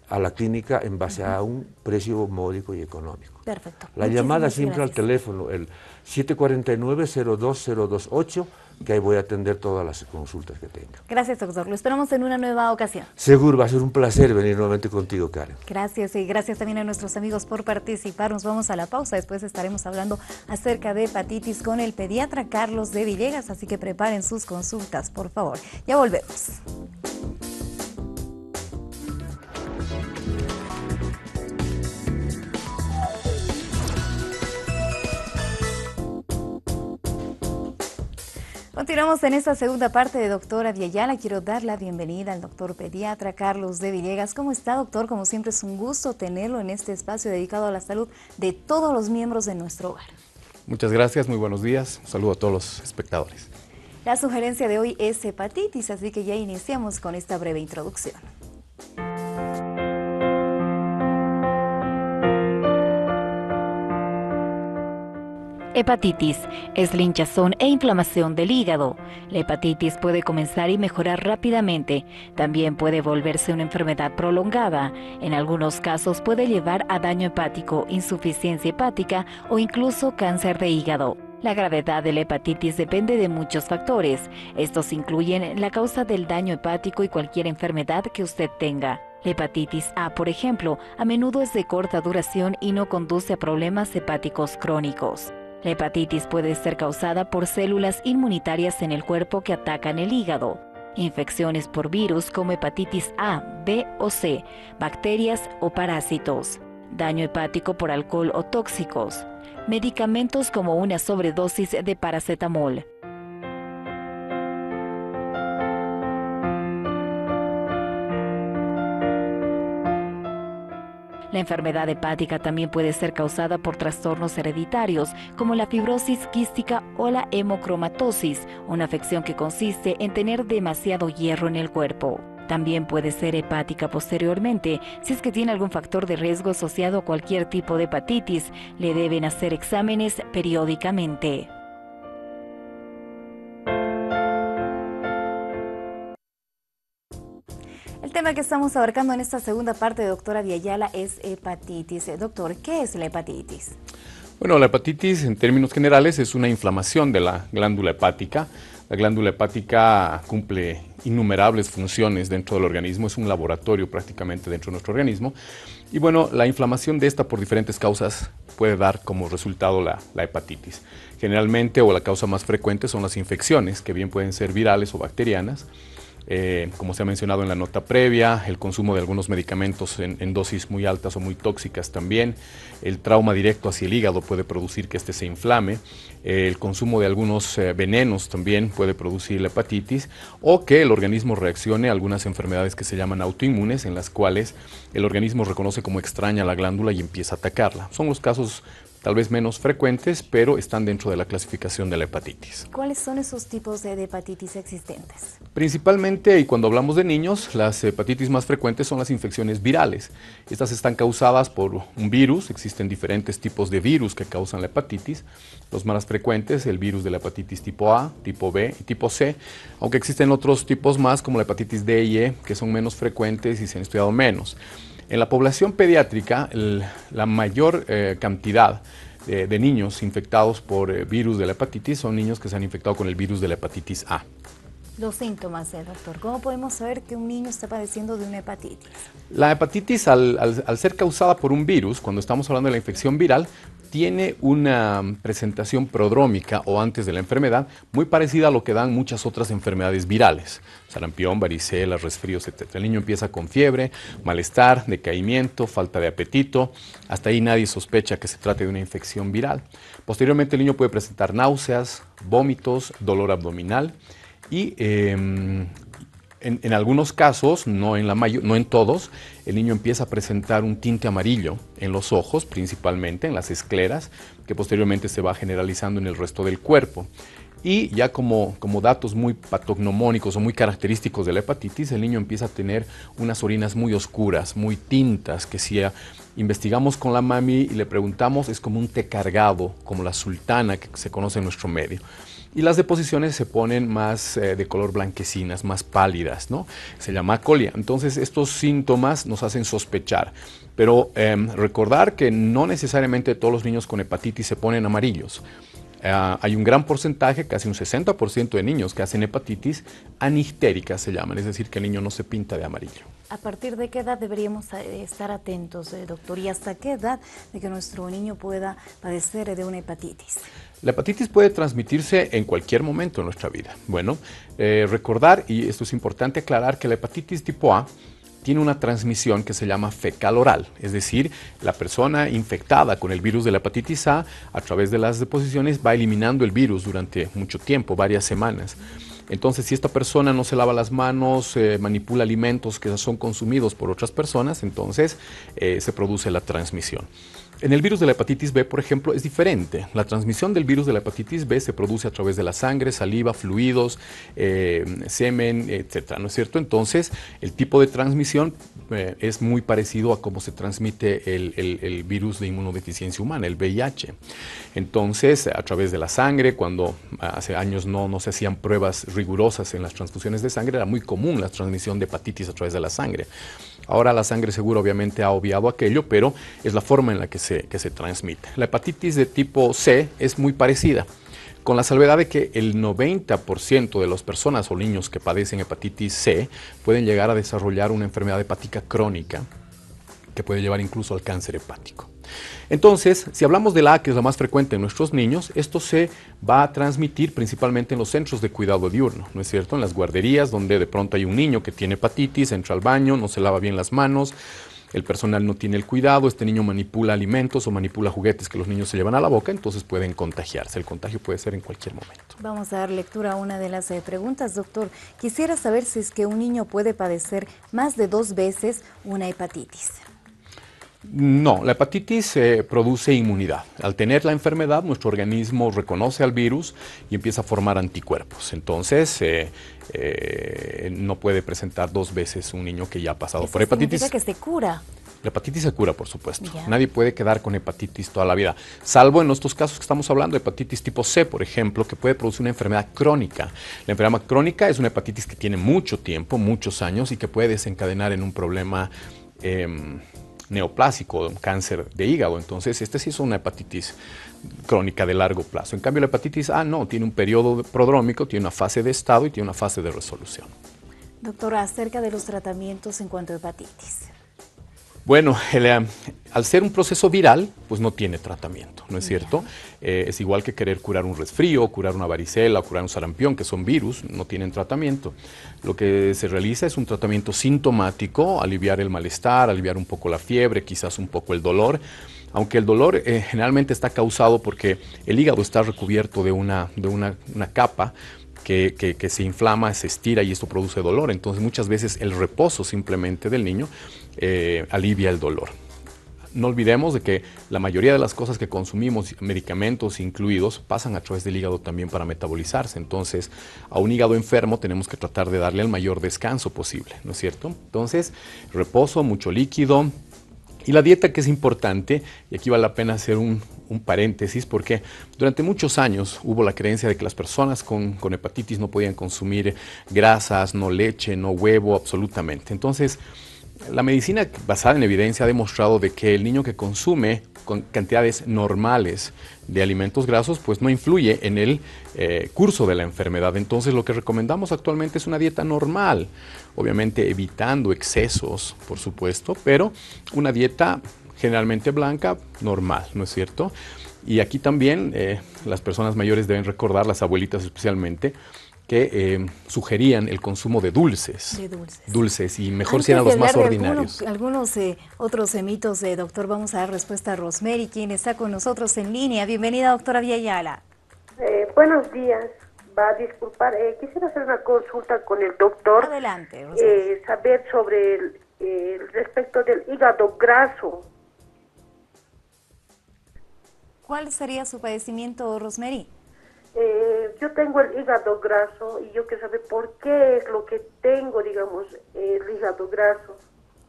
a la clínica en base a un precio módico y económico. Perfecto. La llamada siempre al teléfono, el 749-02028, que ahí voy a atender todas las consultas que tenga. Gracias, doctor. Lo esperamos en una nueva ocasión. Seguro, va a ser un placer venir nuevamente contigo, Karen. Gracias y gracias también a nuestros amigos por participar. Nos vamos a la pausa. Después estaremos hablando acerca de hepatitis con el pediatra Carlos de Villegas, así que preparen sus consultas, por favor. Ya volvemos. Continuamos en esta segunda parte de Doctora Viayala. Quiero dar la bienvenida al doctor pediatra Carlos de Villegas. ¿Cómo está, doctor? Como siempre es un gusto tenerlo en este espacio dedicado a la salud de todos los miembros de nuestro hogar. Muchas gracias, muy buenos días. Un saludo a todos los espectadores. La sugerencia de hoy es hepatitis, así que ya iniciamos con esta breve introducción. Hepatitis es la hinchazón e inflamación del hígado. La hepatitis puede comenzar y mejorar rápidamente. También puede volverse una enfermedad prolongada. En algunos casos puede llevar a daño hepático, insuficiencia hepática o incluso cáncer de hígado. La gravedad de la hepatitis depende de muchos factores. Estos incluyen la causa del daño hepático y cualquier enfermedad que usted tenga. La hepatitis A, por ejemplo, a menudo es de corta duración y no conduce a problemas hepáticos crónicos. La hepatitis puede ser causada por células inmunitarias en el cuerpo que atacan el hígado, infecciones por virus como hepatitis A, B o C, bacterias o parásitos, daño hepático por alcohol o tóxicos, medicamentos como una sobredosis de paracetamol, La enfermedad hepática también puede ser causada por trastornos hereditarios como la fibrosis quística o la hemocromatosis, una afección que consiste en tener demasiado hierro en el cuerpo. También puede ser hepática posteriormente. Si es que tiene algún factor de riesgo asociado a cualquier tipo de hepatitis, le deben hacer exámenes periódicamente. Tema que estamos abarcando en esta segunda parte, doctora Viayala, es hepatitis. Doctor, ¿qué es la hepatitis? Bueno, la hepatitis en términos generales es una inflamación de la glándula hepática. La glándula hepática cumple innumerables funciones dentro del organismo, es un laboratorio prácticamente dentro de nuestro organismo. Y bueno, la inflamación de esta por diferentes causas puede dar como resultado la, la hepatitis. Generalmente o la causa más frecuente son las infecciones, que bien pueden ser virales o bacterianas. Eh, como se ha mencionado en la nota previa, el consumo de algunos medicamentos en, dosis muy altas o muy tóxicas también, el trauma directo hacia el hígado puede producir que éste se inflame, eh, el consumo de algunos eh, venenos también puede producir la hepatitis o que el organismo reaccione a algunas enfermedades que se llaman autoinmunes en las cuales el organismo reconoce como extraña la glándula y empieza a atacarla. Son los casos tal vez menos frecuentes, pero están dentro de la clasificación de la hepatitis. ¿Cuáles son esos tipos de hepatitis existentes? Principalmente, y cuando hablamos de niños, las hepatitis más frecuentes son las infecciones virales. Estas están causadas por un virus, existen diferentes tipos de virus que causan la hepatitis. Los más frecuentes, el virus de la hepatitis tipo A, tipo B y tipo C, aunque existen otros tipos más como la hepatitis D y E, que son menos frecuentes y se han estudiado menos. En la población pediátrica, la mayor eh, cantidad de, niños infectados por eh, virus de la hepatitis son niños que se han infectado con el virus de la hepatitis A. Los síntomas, eh, doctor. ¿Cómo podemos saber que un niño está padeciendo de una hepatitis? La hepatitis, al, ser causada por un virus, cuando estamos hablando de la infección viral, tiene una presentación prodrómica o antes de la enfermedad muy parecida a lo que dan muchas otras enfermedades virales, sarampión, varicela, resfríos, etc. El niño empieza con fiebre, malestar, decaimiento, falta de apetito, hasta ahí nadie sospecha que se trate de una infección viral. Posteriormente el niño puede presentar náuseas, vómitos, dolor abdominal y em, en, algunos casos, no en, la no en todos, el niño empieza a presentar un tinte amarillo en los ojos, principalmente en las escleras, que posteriormente se va generalizando en el resto del cuerpo. Y ya como, como datos muy patognomónicos o muy característicos de la hepatitis, el niño empieza a tener unas orinas muy oscuras, muy tintas, que si investigamos con la mami y le preguntamos, es como un té cargado, como la sultana que se conoce en nuestro medio y las deposiciones se ponen más eh, de color blanquecinas, más pálidas, ¿no? Se llama colia. Entonces estos síntomas nos hacen sospechar, pero em, recordar que no necesariamente todos los niños con hepatitis se ponen amarillos. Ah, hay un gran porcentaje, casi un 60% de niños que hacen hepatitis anistérica, se llaman, es decir, que el niño no se pinta de amarillo. ¿A partir de qué edad deberíamos eh, estar atentos, eh, doctor? ¿Y hasta qué edad de que nuestro niño pueda padecer de una hepatitis? La hepatitis puede transmitirse en cualquier momento de nuestra vida. Bueno, eh, recordar, y esto es importante aclarar, que la hepatitis tipo A tiene una transmisión que se llama fecal oral, es decir, la persona infectada con el virus de la hepatitis A a través de las deposiciones va eliminando el virus durante mucho tiempo, varias semanas. Entonces, si esta persona no se lava las manos, eh, manipula alimentos que son consumidos por otras personas, entonces eh, se produce la transmisión. En el virus de la hepatitis B, por ejemplo, es diferente. La transmisión del virus de la hepatitis B se produce a través de la sangre, saliva, fluidos, eh, semen, etcétera, ¿no es cierto? Entonces, el tipo de transmisión eh, es muy parecido a cómo se transmite el, virus de inmunodeficiencia humana, el VIH. Entonces, a través de la sangre, cuando hace años no, no se hacían pruebas rigurosas en las transfusiones de sangre, era muy común la transmisión de hepatitis a través de la sangre. Ahora la sangre seguro obviamente ha obviado aquello, pero es la forma en la que se, que se transmite. La hepatitis de tipo C es muy parecida con la salvedad de que el 90% de las personas o niños que padecen hepatitis C pueden llegar a desarrollar una enfermedad hepática crónica que puede llevar incluso al cáncer hepático. Entonces, si hablamos de la A, que es la más frecuente en nuestros niños, esto se va a transmitir principalmente en los centros de cuidado diurno, ¿no es cierto? En las guarderías, donde de pronto hay un niño que tiene hepatitis, entra al baño, no se lava bien las manos, el personal no tiene el cuidado, este niño manipula alimentos o manipula juguetes que los niños se llevan a la boca, entonces pueden contagiarse. El contagio puede ser en cualquier momento. Vamos a dar lectura a una de las eh, preguntas, doctor. Quisiera saber si es que un niño puede padecer más de dos veces una hepatitis. No, la hepatitis eh, produce inmunidad. Al tener la enfermedad, nuestro organismo reconoce al virus y empieza a formar anticuerpos. Entonces, eh, eh, no puede presentar dos veces un niño que ya ha pasado por hepatitis. Que se cura. La hepatitis se cura, por supuesto. Nadie puede quedar con hepatitis toda la vida, salvo en estos casos que estamos hablando, hepatitis tipo C, por ejemplo, que puede producir una enfermedad crónica. La enfermedad crónica es una hepatitis que tiene mucho tiempo, muchos años y que puede desencadenar en un problema em, neoplásico, cáncer de hígado. Entonces, este sí es una hepatitis crónica de largo plazo. En cambio, la hepatitis A no, tiene un periodo prodrómico, tiene una fase de estado y tiene una fase de resolución. Doctora, acerca de los tratamientos en cuanto a hepatitis. Bueno, *laughs* al ser un proceso viral, pues no tiene tratamiento, ¿no es cierto? Eh, es igual que querer curar un resfrío, curar una varicela, curar un sarampión, que son virus, no tienen tratamiento. Lo que se realiza es un tratamiento sintomático, aliviar el malestar, aliviar un poco la fiebre, quizás un poco el dolor, aunque el dolor eh, generalmente está causado porque el hígado está recubierto de una, de una, capa que, que, se inflama, se estira y esto produce dolor. Entonces muchas veces el reposo simplemente del niño eh, alivia el dolor. No olvidemos de que la mayoría de las cosas que consumimos, medicamentos incluidos, pasan a través del hígado también para metabolizarse. Entonces, a un hígado enfermo tenemos que tratar de darle el mayor descanso posible, ¿no es cierto? Entonces, reposo, mucho líquido, y la dieta que es importante, y aquí vale la pena hacer un, paréntesis, porque durante muchos años hubo la creencia de que las personas con, con, hepatitis no podían consumir grasas, no leche, no huevo, absolutamente. Entonces, la medicina basada en evidencia ha demostrado de que el niño que consume con cantidades normales de alimentos grasos, pues no influye en el eh, curso de la enfermedad. Entonces lo que recomendamos actualmente es una dieta normal, obviamente evitando excesos, por supuesto, pero una dieta generalmente blanca, normal, ¿no es cierto? Y aquí también eh, las personas mayores deben recordar, las abuelitas especialmente, que eh, sugerían el consumo de dulces. De dulces. Dulces, y mejor si eran los más ordinarios. Algunos, eh, otros eh, mitos, de doctor, vamos a dar respuesta a Rosemary, quien está con nosotros en línea. Bienvenida, doctora Villayala. buenos días. Va a disculpar, quisiera hacer una consulta con el doctor. Adelante, Saber sobre el, respecto del hígado graso. ¿Cuál sería su padecimiento, Rosemary? Eh, yo tengo el hígado graso y yo quiero saber por qué es lo que tengo, digamos, el hígado graso.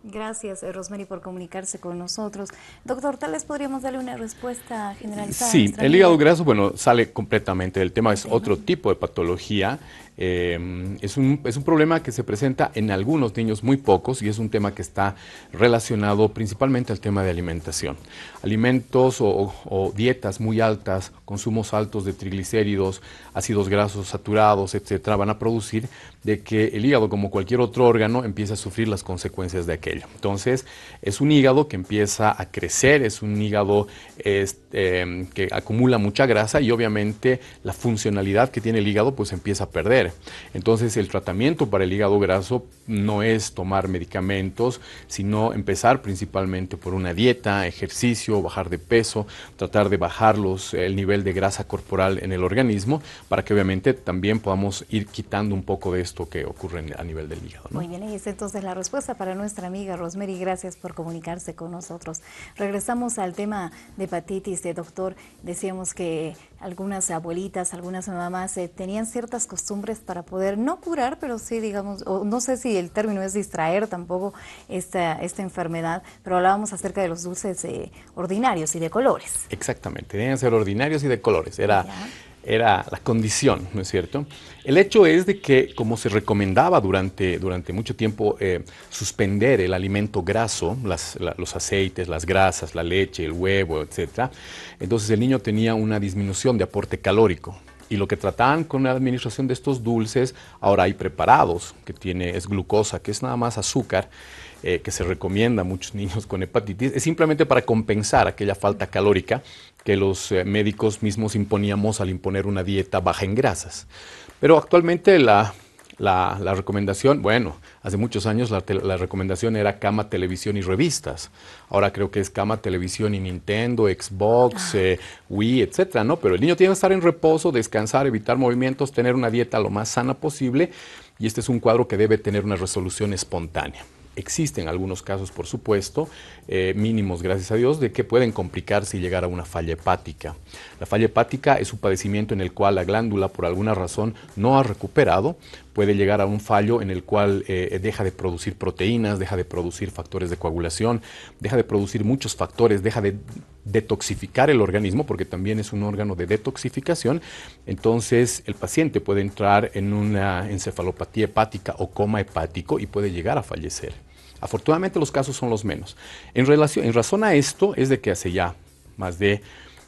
Gracias, eh, Rosemary, por comunicarse con nosotros. Doctor, tal vez podríamos darle una respuesta generalizada. Sí, el hígado graso, bueno, sale completamente del tema, es otro tipo de patología. Eh, es, un, es, un, problema que se presenta en algunos niños, muy pocos, y es un tema que está relacionado principalmente al tema de alimentación. Alimentos o, dietas muy altas, consumos altos de triglicéridos, ácidos grasos saturados, etcétera, van a producir de que el hígado, como cualquier otro órgano, empiece a sufrir las consecuencias de aquello. Entonces, es un hígado que empieza a crecer, es un hígado este, que acumula mucha grasa y obviamente la funcionalidad que tiene el hígado pues empieza a perder. Entonces el tratamiento para el hígado graso no es tomar medicamentos, sino empezar principalmente por una dieta, ejercicio, bajar de peso, tratar de bajar el nivel de grasa corporal en el organismo para que obviamente también podamos ir quitando un poco de esto que ocurre a nivel del hígado. Muy bien, y es entonces la respuesta para nuestra amiga Rosemary. Gracias por comunicarse con nosotros. Regresamos al tema de hepatitis, de doctor. Decíamos que algunas abuelitas, algunas mamás eh, tenían ciertas costumbres para poder no curar, pero sí, digamos, o no sé si el término es distraer tampoco esta, esta enfermedad, pero hablábamos acerca de los dulces eh, ordinarios y de colores. Exactamente, deben ser ordinarios y de colores. Era era la condición, ¿no es cierto? El hecho es de que, como se recomendaba durante, durante mucho tiempo eh, suspender el alimento graso, los aceites, las grasas, la leche, el huevo, etc., entonces el niño tenía una disminución de aporte calórico. Y lo que trataban con la administración de estos dulces, ahora hay preparados, que tiene, es glucosa, que es nada más azúcar, eh, que se recomienda a muchos *laughs* niños con hepatitis, es simplemente para compensar aquella falta calórica que los eh, médicos mismos imponíamos al imponer una dieta baja en grasas. Pero actualmente la, la, recomendación, bueno, hace muchos años la, la, recomendación era cama, televisión y revistas. Ahora creo que es cama, televisión y Nintendo, Xbox, eh, Wii, etcétera, ¿no? Pero el niño tiene que estar en reposo, descansar, evitar movimientos, tener una dieta lo más sana posible y este es un cuadro que debe tener una resolución espontánea. Existen algunos casos, por supuesto, eh, mínimos, gracias a Dios, de que pueden complicarse y llegar a una falla hepática. La falla hepática es un padecimiento en el cual la glándula, por alguna razón, no ha recuperado. Puede llegar a un fallo en el cual eh, deja de producir proteínas, deja de producir factores de coagulación, deja de producir muchos factores, deja de detoxificar el organismo, porque también es un órgano de detoxificación. Entonces, el paciente puede entrar en una encefalopatía hepática o coma hepático y puede llegar a fallecer. Afortunadamente los casos son los menos. En, relación, en razón a esto es de que hace ya más de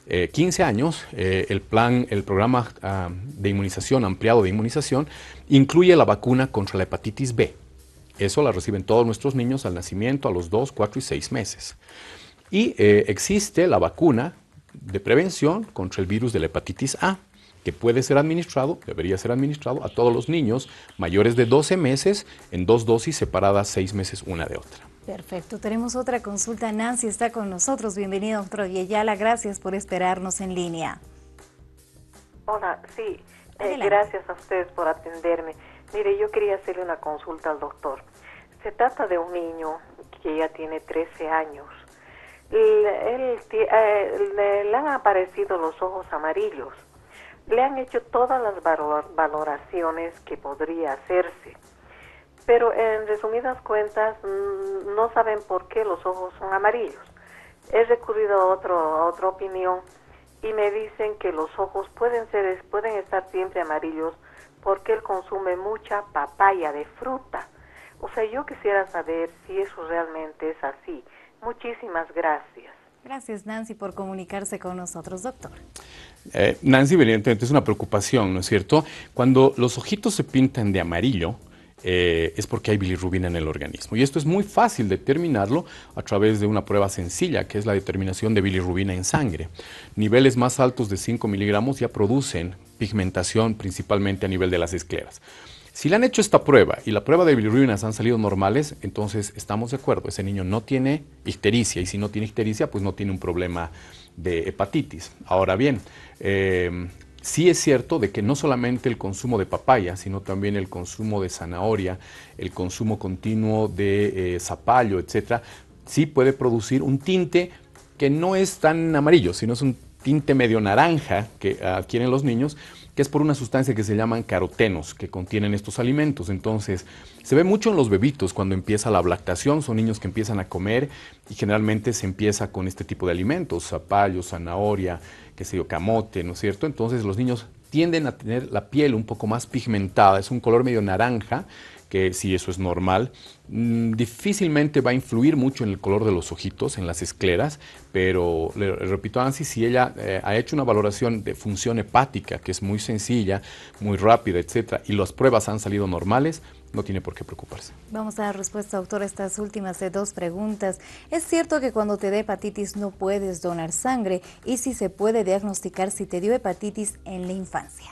15 eh, años eh, el plan, el programa ah, de inmunización ampliado de inmunización incluye la vacuna contra la hepatitis B. Eso la reciben todos nuestros niños al nacimiento a los 2, 4 y 6 meses. Y eh, existe la vacuna de prevención contra el virus de la hepatitis A que puede ser administrado, debería ser administrado a todos los niños mayores de 12 meses en dos dosis separadas seis meses una de otra. Perfecto, tenemos otra consulta. Nancy está con nosotros. Bienvenido, doctor Yeyala. Gracias por esperarnos en línea. Hola, sí, eh, gracias a ustedes por atenderme. Mire, yo quería hacerle una consulta al doctor. Se trata de un niño que ya tiene 13 años. Eh, le han aparecido los ojos amarillos le han hecho todas las valoraciones que podría hacerse, pero en resumidas cuentas mm, no saben por qué los ojos son amarillos. He recurrido a, otro, otra opinión y me dicen que los ojos pueden, ser, pueden estar siempre amarillos porque él consume mucha papaya de fruta. O sea, yo quisiera saber si eso realmente es así. Muchísimas gracias. Gracias, Nancy, por comunicarse con nosotros, doctor. Eh, Nancy, evidentemente es una preocupación, ¿no es cierto? Cuando los ojitos se pintan de amarillo, eh, es porque hay bilirrubina en el organismo. Y esto es muy fácil determinarlo a través de una prueba sencilla, que es la determinación de bilirrubina en sangre. Niveles más altos de 5 miligramos ya producen pigmentación, principalmente a nivel de las escleras. Si le han hecho esta prueba y la prueba de bilirrubinas han salido normales, entonces estamos de acuerdo, ese niño no tiene ictericia y si no tiene ictericia, pues no tiene un problema de hepatitis. Ahora bien, eh, sí es cierto de que no solamente el consumo de papaya, sino también el consumo de zanahoria, el consumo continuo de eh, zapallo, etcétera, sí puede producir un tinte que no es tan amarillo, sino es un tinte medio naranja que adquieren los niños que es por una sustancia que se llaman carotenos, que contienen estos alimentos. Entonces, se ve mucho en los bebitos cuando empieza la lactación, son niños que empiezan a comer y generalmente se empieza con este tipo de alimentos, zapallo, zanahoria, que sé yo, camote, ¿no es cierto? Entonces los niños tienden a tener la piel un poco más pigmentada, es un color medio naranja, que si eso es normal, mm, difícilmente va a influir mucho en el color de los ojitos, en las escleras, pero le, repito a Nancy, si ella eh, ha hecho una valoración de función hepática, que es muy sencilla, muy rápida, etcétera, y las pruebas han salido normales, no tiene por qué preocuparse. Vamos a dar respuesta, doctor, a estas últimas de dos preguntas. ¿Es cierto que cuando te dé hepatitis no puedes donar sangre? ¿Y si se puede diagnosticar si te dio hepatitis en la infancia?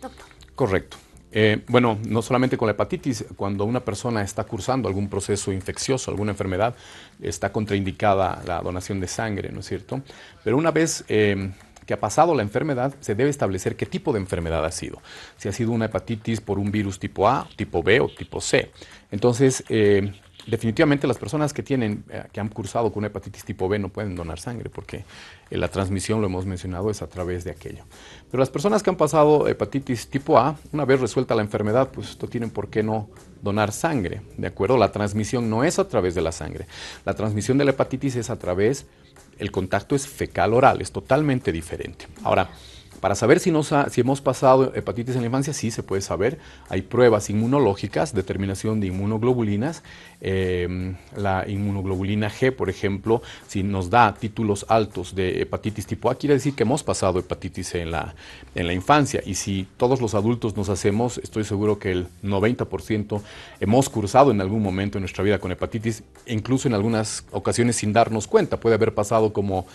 Doctor. Correcto. Eh, bueno, no solamente con la hepatitis, cuando una persona está cursando algún proceso infeccioso, alguna enfermedad, está contraindicada la donación de sangre, ¿no es cierto? Pero una vez eh, que ha pasado la enfermedad, se debe establecer qué tipo de enfermedad ha sido. Si ha sido una hepatitis por un virus tipo A, tipo B o tipo C. Entonces, eh, definitivamente las personas que tienen, eh, que han cursado con hepatitis tipo B no pueden donar sangre porque eh, la transmisión, lo hemos mencionado, es a través de aquello. Pero las personas que han pasado hepatitis tipo A, una vez resuelta la enfermedad, pues no tienen por qué no donar sangre, ¿de acuerdo? La transmisión no es a través de la sangre. La transmisión de la hepatitis es a través, el contacto es fecal oral, es totalmente diferente. Ahora, para saber si, nos si hemos pasado hepatitis en la infancia, sí se puede saber. Hay pruebas inmunológicas, determinación de inmunoglobulinas. Em, la inmunoglobulina G, por ejemplo, si nos da títulos altos de hepatitis tipo A, quiere decir que hemos pasado hepatitis en la, en la infancia. Y si todos los adultos nos hacemos, estoy seguro que el 90% hemos cursado en algún momento en nuestra vida con hepatitis, incluso en algunas ocasiones sin darnos cuenta. Puede haber pasado como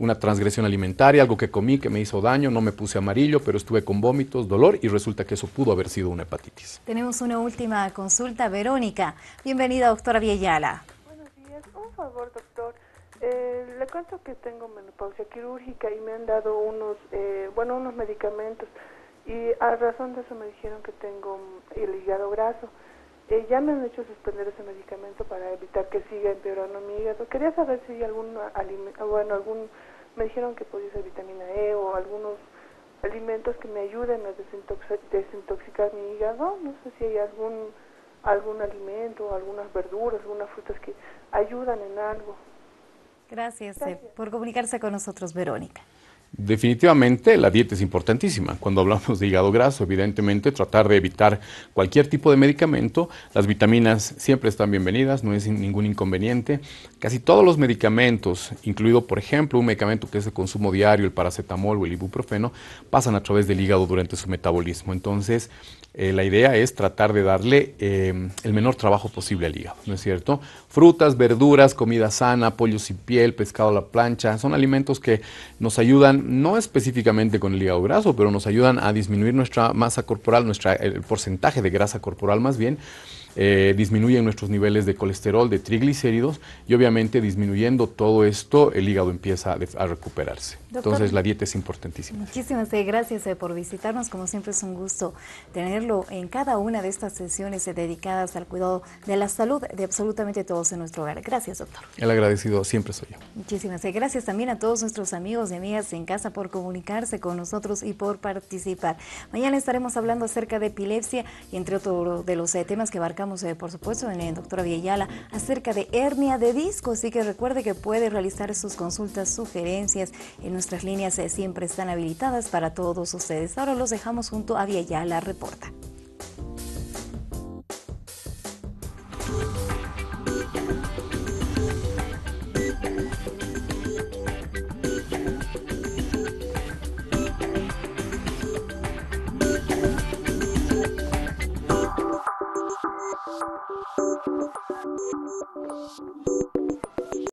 una transgresión alimentaria, algo que comí que me hizo daño, no me puse amarillo, pero estuve con vómitos, dolor y resulta que eso pudo haber sido una hepatitis. Tenemos una última consulta, Verónica. Bienvenida, doctora Vieyala. Buenos días. Un favor, doctor. Eh, le cuento que tengo menopausia quirúrgica y me han dado unos, eh, bueno, unos medicamentos y a razón de eso me dijeron que tengo el hígado graso. Eh, ya me han hecho suspender ese medicamento para evitar que siga empeorando mi hígado. Quería saber si hay algún bueno, algún me dijeron que podía ser vitamina E o algunos alimentos que me ayuden a desintoxicar mi hígado. No sé si hay algún algún alimento, algunas verduras, algunas frutas que ayudan en algo. Gracias, eh, por comunicarse con nosotros, Verónica. Definitivamente la dieta es importantísima. Cuando hablamos de hígado graso, evidentemente tratar de evitar cualquier tipo de medicamento. Las vitaminas siempre están bienvenidas, no es ningún inconveniente. Casi todos los medicamentos, incluido por ejemplo un medicamento que es de consumo diario, el paracetamol o el ibuprofeno, pasan a través del hígado durante su metabolismo. Entonces, eh, la idea es tratar de darle eh, el menor trabajo posible al hígado, ¿no es cierto? Frutas, verduras, comida sana, pollo sin piel, pescado a la plancha, son alimentos que nos ayudan, no específicamente con el hígado graso, pero nos ayudan a disminuir nuestra masa corporal, nuestra, el porcentaje de grasa corporal más bien, eh, disminuyen nuestros niveles de colesterol, de triglicéridos y obviamente disminuyendo todo esto el hígado empieza a, recuperarse. Entonces la dieta es importantísima. Muchísimas gracias eh, por visitarnos, como siempre es un gusto tenerlo en cada una de estas sesiones eh, dedicadas al cuidado de la salud de absolutamente todos en nuestro hogar. Gracias doctor. El agradecido siempre soy yo. Muchísimas gracias también a todos nuestros amigos y amigas en casa por comunicarse con nosotros y por participar. Mañana estaremos hablando acerca de epilepsia y entre otros de los temas que abarcan eh, por supuesto, en el doctora Vieyala acerca de hernia de disco. Así que recuerde que puede realizar sus consultas, sugerencias. En nuestras líneas eh, siempre están habilitadas para todos ustedes. Ahora los dejamos junto a Vieyala Reporta. you